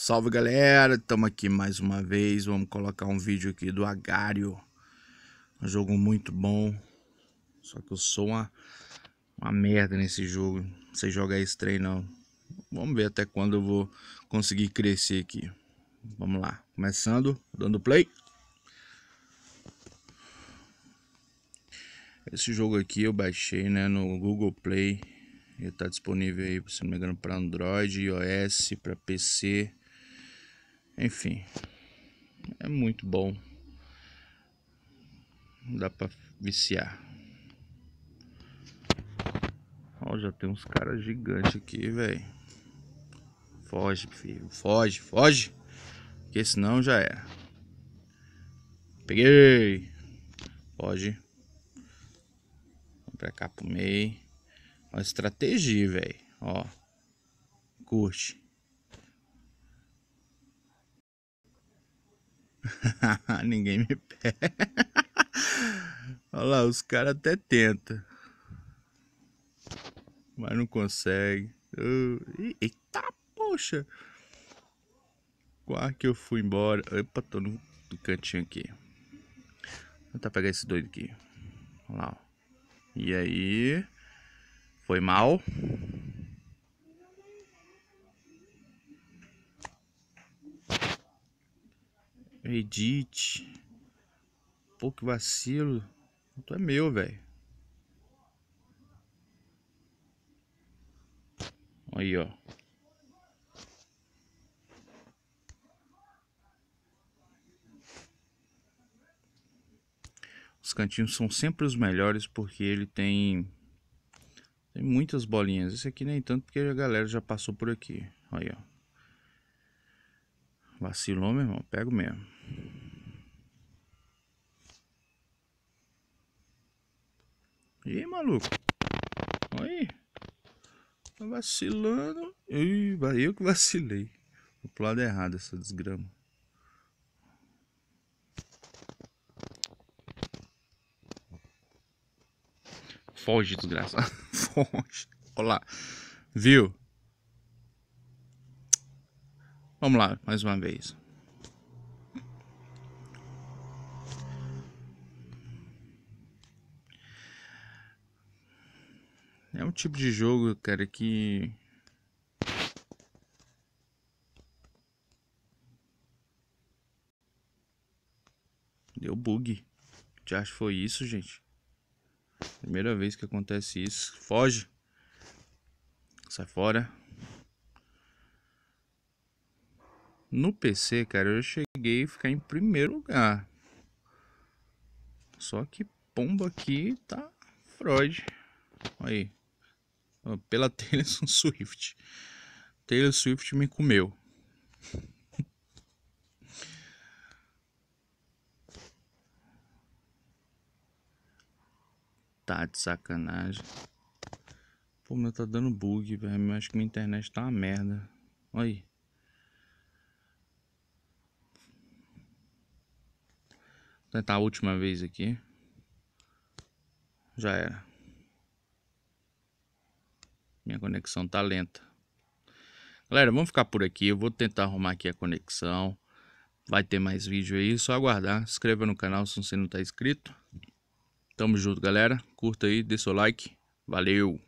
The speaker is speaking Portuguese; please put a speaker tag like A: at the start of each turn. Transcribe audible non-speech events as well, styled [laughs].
A: Salve galera, estamos aqui mais uma vez. Vamos colocar um vídeo aqui do Agário. Um jogo muito bom. Só que eu sou uma, uma merda nesse jogo. Não sei jogar esse trem não. Vamos ver até quando eu vou conseguir crescer aqui. Vamos lá, começando, dando play. Esse jogo aqui eu baixei né, no Google Play. Ele está disponível aí, se não me engano, para Android, iOS, para PC. Enfim, é muito bom. Dá para viciar. Ó, já tem uns caras gigantes aqui, velho. Foge, filho. Foge, foge. Porque senão já era. Peguei. Foge. Vamos pra cá pro meio. Ó, estratégia, velho. Ó. Curte. [laughs] Ninguém me pega. Olha lá, os caras até tentam. Mas não consegue. Uh, eita, poxa. Quase que eu fui embora. Opa, tô no, no cantinho aqui. Vou tentar pegar esse doido aqui. Olha lá. E aí? Foi mal. Edite. Pô, que vacilo. Tu é meu, velho. Aí, ó. Os cantinhos são sempre os melhores porque ele tem tem muitas bolinhas. Esse aqui nem tanto porque a galera já passou por aqui. Aí, ó. Vacilou, meu irmão. Pego mesmo. Aí, maluco? Aí. Tá vacilando. Ih, eu que vacilei. Vou pro lado errado essa desgrama. Foge, desgraça. [laughs] Foge. Olha lá. Viu? Vamos lá, mais uma vez. É um tipo de jogo, cara, que Deu bug. Já acho que foi isso, gente. Primeira vez que acontece isso. Foge. Sai fora. No PC, cara, eu cheguei a ficar em primeiro lugar. Só que pomba aqui tá Freud. Aí. Pela [laughs] Taylor Swift. Taylor Swift me comeu. [laughs] tá de sacanagem. Pô, meu tá dando bug, velho. Acho que minha internet tá uma merda. Olha aí. Vou tentar a última vez aqui. Já era. Minha conexão tá lenta. Galera, vamos ficar por aqui. Eu vou tentar arrumar aqui a conexão. Vai ter mais vídeo aí. Só aguardar. Se inscreva no canal se você não tá inscrito. Tamo junto, galera. Curta aí, dê seu like. Valeu!